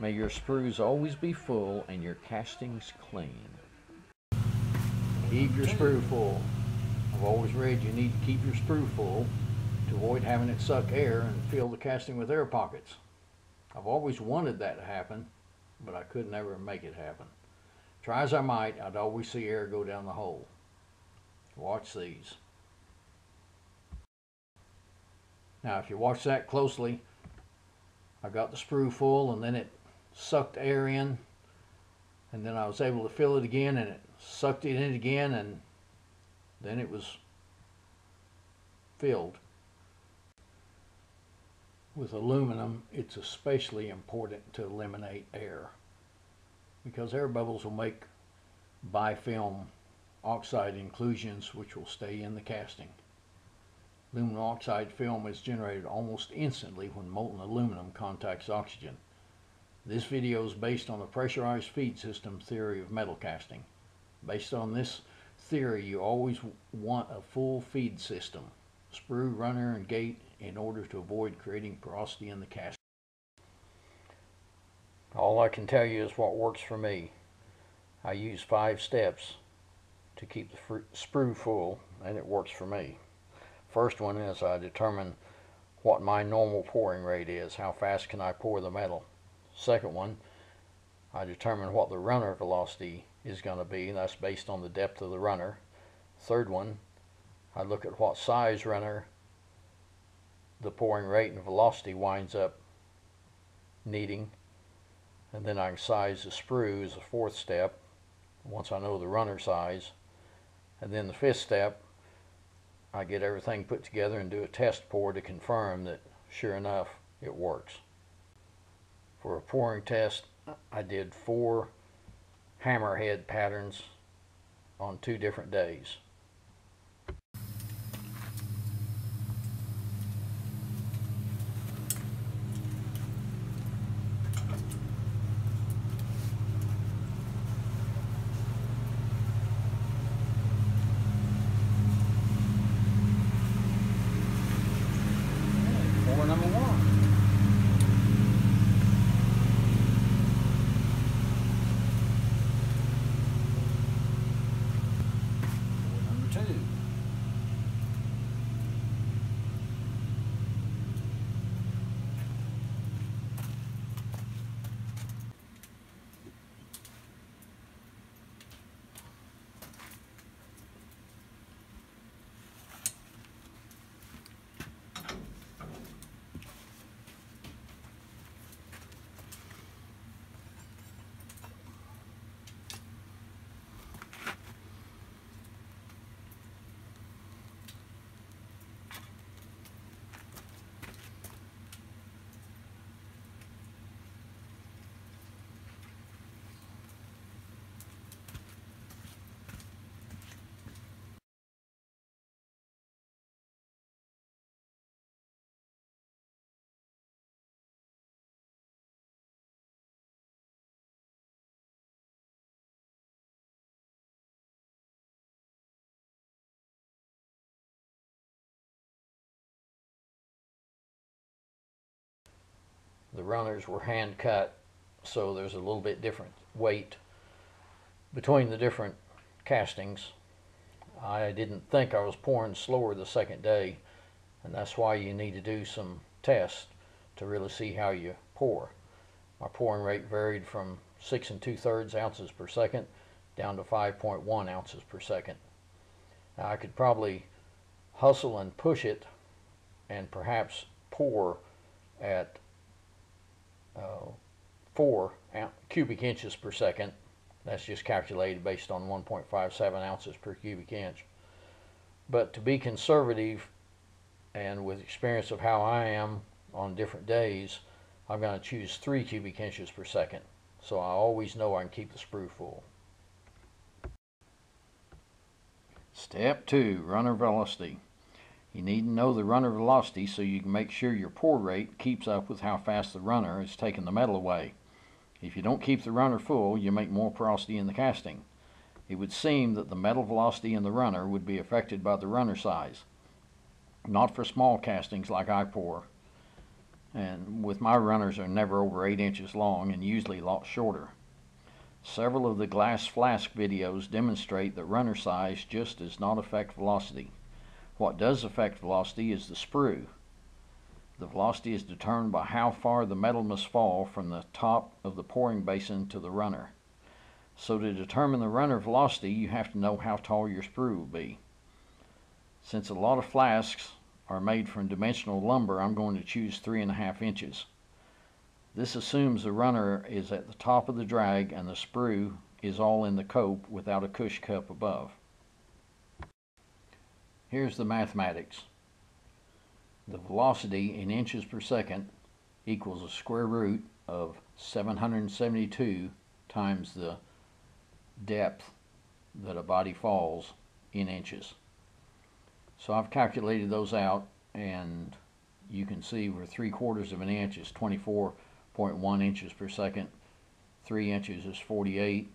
May your sprues always be full and your castings clean. Keep your sprue full. I've always read you need to keep your sprue full to avoid having it suck air and fill the casting with air pockets. I've always wanted that to happen, but I could never make it happen. Try as I might, I'd always see air go down the hole. Watch these. Now if you watch that closely, I got the sprue full and then it sucked air in and then I was able to fill it again and it sucked it in again and then it was filled. With aluminum, it's especially important to eliminate air because air bubbles will make bifilm oxide inclusions which will stay in the casting. Aluminum oxide film is generated almost instantly when molten aluminum contacts oxygen. This video is based on the pressurized feed system theory of metal casting. Based on this theory, you always want a full feed system, sprue, runner, and gate in order to avoid creating porosity in the casting. All I can tell you is what works for me. I use five steps to keep the sprue full and it works for me. First one is I determine what my normal pouring rate is, how fast can I pour the metal. Second one, I determine what the runner velocity is going to be, that's based on the depth of the runner. Third one, I look at what size runner the pouring rate and velocity winds up needing. And then I can size the sprue as a fourth step, once I know the runner size. And then the fifth step, I get everything put together and do a test pour to confirm that sure enough it works. For a pouring test I did four hammerhead patterns on two different days. The runners were hand cut so there's a little bit different weight between the different castings. I didn't think I was pouring slower the second day and that's why you need to do some tests to really see how you pour. My pouring rate varied from six and two thirds ounces per second down to 5.1 ounces per second. Now I could probably hustle and push it and perhaps pour at 4 cubic inches per second. That's just calculated based on 1.57 ounces per cubic inch. But to be conservative and with experience of how I am on different days, I'm going to choose 3 cubic inches per second. So I always know I can keep the sprue full. Step 2, runner velocity. You need to know the runner velocity so you can make sure your pour rate keeps up with how fast the runner is taking the metal away. If you don't keep the runner full, you make more porosity in the casting. It would seem that the metal velocity in the runner would be affected by the runner size. Not for small castings like I pour. and with my runners are never over 8 inches long and usually a lot shorter. Several of the glass flask videos demonstrate that runner size just does not affect velocity. What does affect velocity is the sprue. The velocity is determined by how far the metal must fall from the top of the pouring basin to the runner. So to determine the runner velocity, you have to know how tall your sprue will be. Since a lot of flasks are made from dimensional lumber, I'm going to choose three and a half inches. This assumes the runner is at the top of the drag and the sprue is all in the cope without a cush cup above. Here's the mathematics. The velocity in inches per second equals the square root of 772 times the depth that a body falls in inches. So I've calculated those out and you can see where three quarters of an inch is 24.1 inches per second, 3 inches is 48,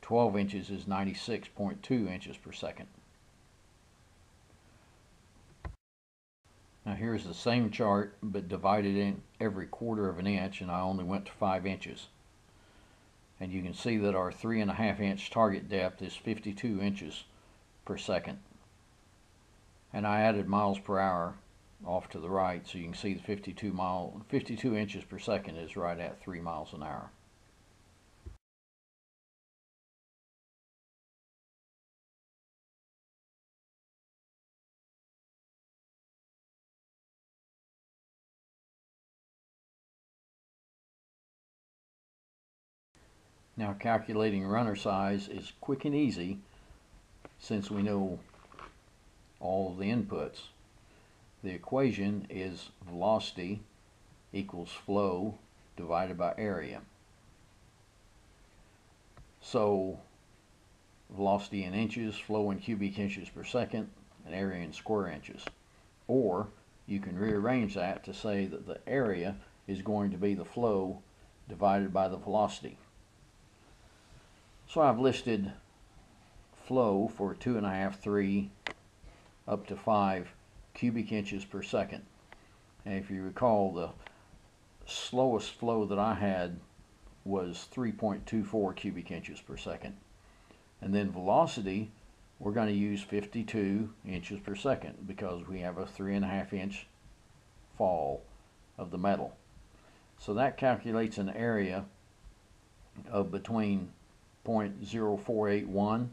12 inches is 96.2 inches per second. Now here's the same chart but divided in every quarter of an inch and I only went to 5 inches. And you can see that our 3.5 inch target depth is 52 inches per second. And I added miles per hour off to the right so you can see the 52 mile 52 inches per second is right at 3 miles an hour. Now calculating runner size is quick and easy since we know all the inputs. The equation is velocity equals flow divided by area. So velocity in inches, flow in cubic inches per second, and area in square inches. Or you can rearrange that to say that the area is going to be the flow divided by the velocity. So I've listed flow for two and a half, three, up to five cubic inches per second. And if you recall, the slowest flow that I had was 3.24 cubic inches per second. And then velocity, we're going to use 52 inches per second because we have a three and a half inch fall of the metal. So that calculates an area of between 0.0481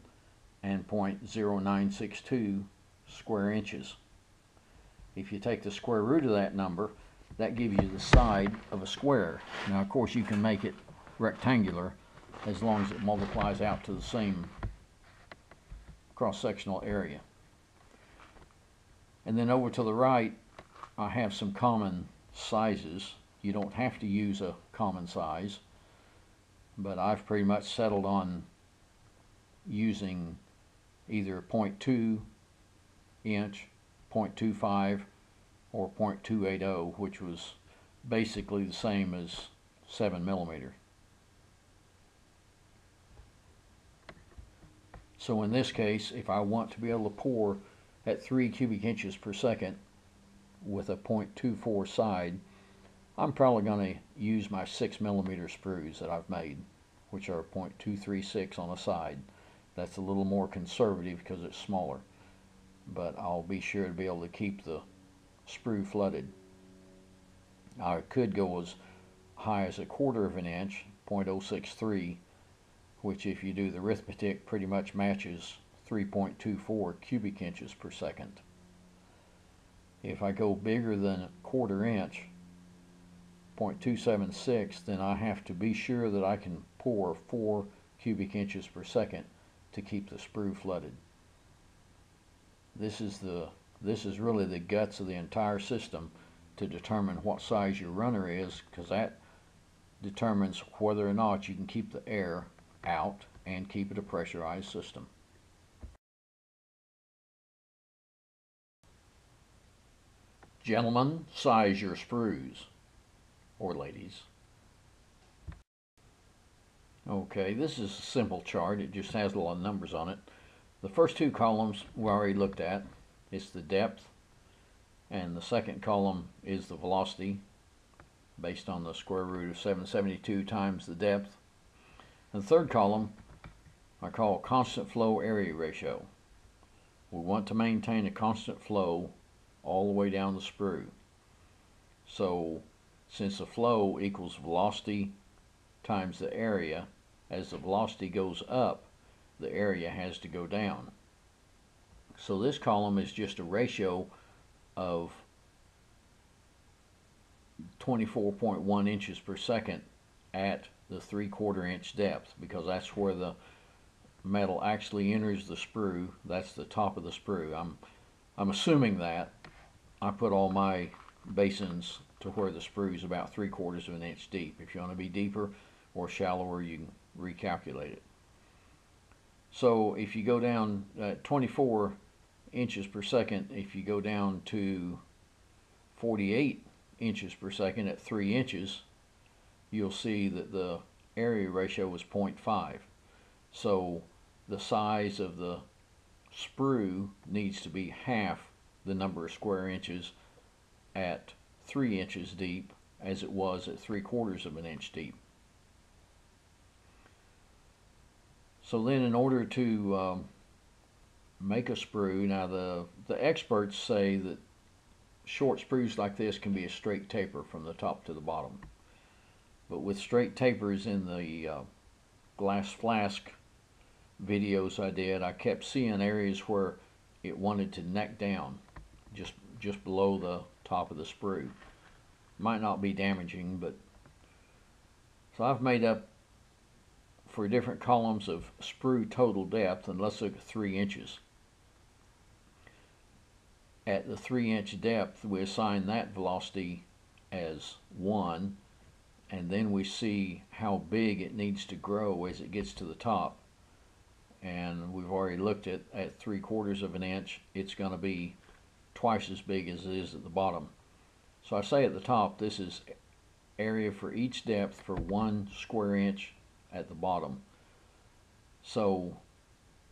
and 0.0962 square inches. If you take the square root of that number, that gives you the side of a square. Now, of course, you can make it rectangular as long as it multiplies out to the same cross-sectional area. And then over to the right, I have some common sizes. You don't have to use a common size but I've pretty much settled on using either 0.2 inch, 0.25 or 0.280 which was basically the same as 7 millimeter. So in this case if I want to be able to pour at 3 cubic inches per second with a 0.24 side I'm probably going to use my 6 millimeter sprues that I've made, which are 0.236 on the side. That's a little more conservative because it's smaller, but I'll be sure to be able to keep the sprue flooded. I could go as high as a quarter of an inch, 0.063, which if you do the arithmetic pretty much matches 3.24 cubic inches per second. If I go bigger than a quarter inch, 0.276, then I have to be sure that I can pour 4 cubic inches per second to keep the sprue flooded. This is the this is really the guts of the entire system to determine what size your runner is because that determines whether or not you can keep the air out and keep it a pressurized system. Gentlemen, size your sprues or ladies. Okay, this is a simple chart. It just has a lot of numbers on it. The first two columns we already looked at. It's the depth, and the second column is the velocity, based on the square root of 772 times the depth. And the third column I call constant flow area ratio. We want to maintain a constant flow all the way down the sprue. So since the flow equals velocity times the area, as the velocity goes up, the area has to go down. So this column is just a ratio of 24.1 inches per second at the three quarter inch depth because that's where the metal actually enters the sprue. That's the top of the sprue. I'm I'm assuming that I put all my basins to where the sprue is about three quarters of an inch deep. If you want to be deeper or shallower, you can recalculate it. So if you go down uh, 24 inches per second, if you go down to 48 inches per second at 3 inches, you'll see that the area ratio was 0.5. So the size of the sprue needs to be half the number of square inches at 3 inches deep as it was at 3 quarters of an inch deep. So then in order to um, make a sprue, now the, the experts say that short sprues like this can be a straight taper from the top to the bottom. But with straight tapers in the uh, glass flask videos I did, I kept seeing areas where it wanted to neck down, just just below the top of the sprue. Might not be damaging, but so I've made up for different columns of sprue total depth, and let's look at three inches at the three inch depth, we assign that velocity as one, and then we see how big it needs to grow as it gets to the top. And we've already looked at, at three quarters of an inch, it's going to be twice as big as it is at the bottom. So I say at the top, this is area for each depth for one square inch at the bottom. So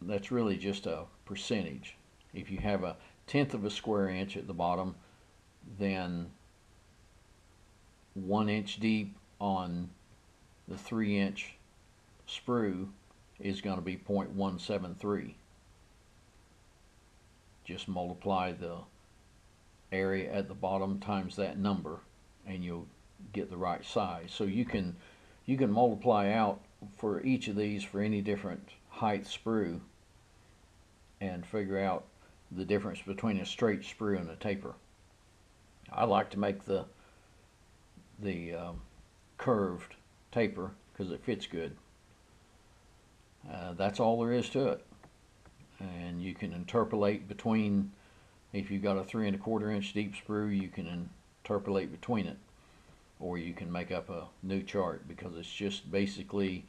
that's really just a percentage. If you have a tenth of a square inch at the bottom, then one inch deep on the three inch sprue is going to be 0.173. Just multiply the area at the bottom times that number and you'll get the right size. So you can you can multiply out for each of these for any different height sprue and figure out the difference between a straight sprue and a taper. I like to make the the um, curved taper because it fits good. Uh, that's all there is to it. And you can interpolate between, if you've got a three and a quarter inch deep sprue, you can interpolate between it. Or you can make up a new chart because it's just basically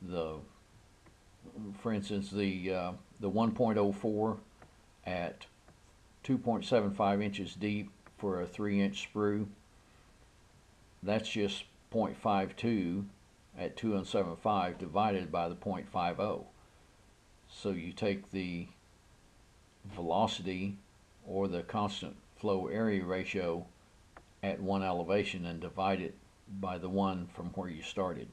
the, for instance, the, uh, the 1.04 at 2.75 inches deep for a 3 inch sprue. That's just 0.52 at 2.75 divided by the 0.50. So you take the velocity or the constant flow area ratio at one elevation and divide it by the one from where you started.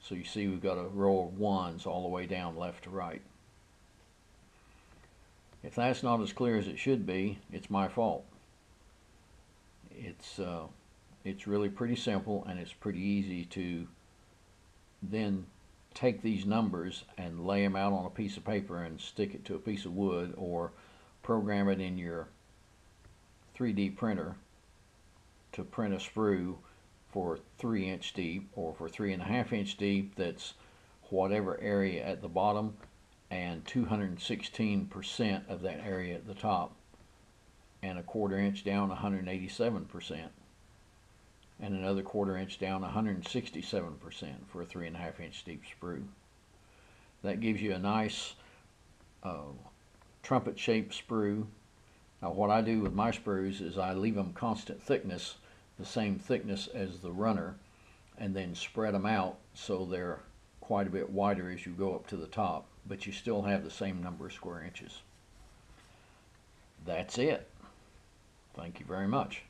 So you see we've got a row of ones all the way down left to right. If that's not as clear as it should be, it's my fault. It's uh, it's really pretty simple and it's pretty easy to then take these numbers and lay them out on a piece of paper and stick it to a piece of wood or program it in your 3D printer to print a sprue for three inch deep or for three and a half inch deep that's whatever area at the bottom and 216% of that area at the top and a quarter inch down 187% and another quarter inch down 167% for a three and a half inch deep sprue. That gives you a nice uh, trumpet shaped sprue. Now what I do with my sprues is I leave them constant thickness, the same thickness as the runner, and then spread them out so they're quite a bit wider as you go up to the top but you still have the same number of square inches. That's it. Thank you very much.